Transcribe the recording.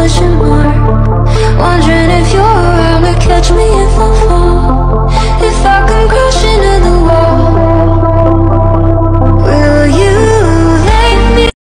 Wishing more, Wondering if you're around to catch me if I'm